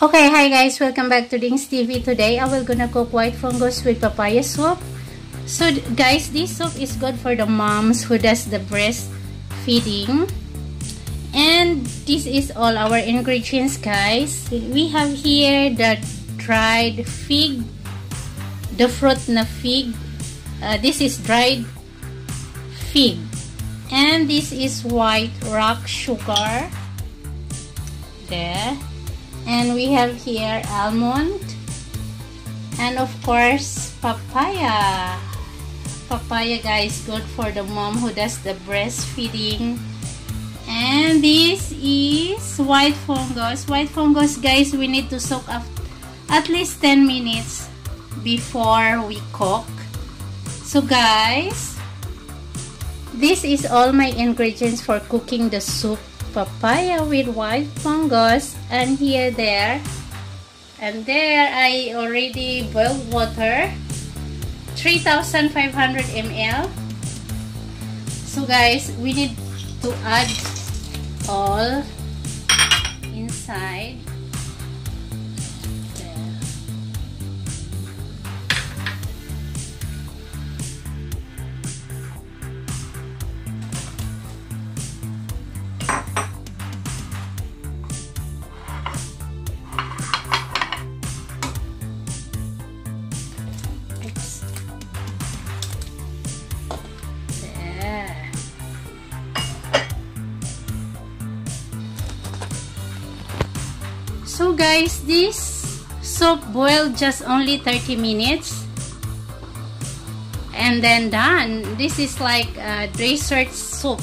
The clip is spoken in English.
Okay, hi guys, welcome back to Dhing's TV. Today I will gonna cook white fungus with papaya soup. So guys, this soup is good for the moms who does the breastfeeding. And this is all our ingredients guys. We have here the dried fig, the fruit na fig. Uh, this is dried fig. And this is white rock sugar. There and we have here almond and of course papaya. Papaya guys good for the mom who does the breastfeeding. And this is white fungus. White fungus guys we need to soak up at least 10 minutes before we cook. So guys this is all my ingredients for cooking the soup papaya with white fungus and here there. And there I already boiled water 3500 ml so guys we need to add all inside So guys, this soup boiled just only 30 minutes. And then done. This is like a dessert soup.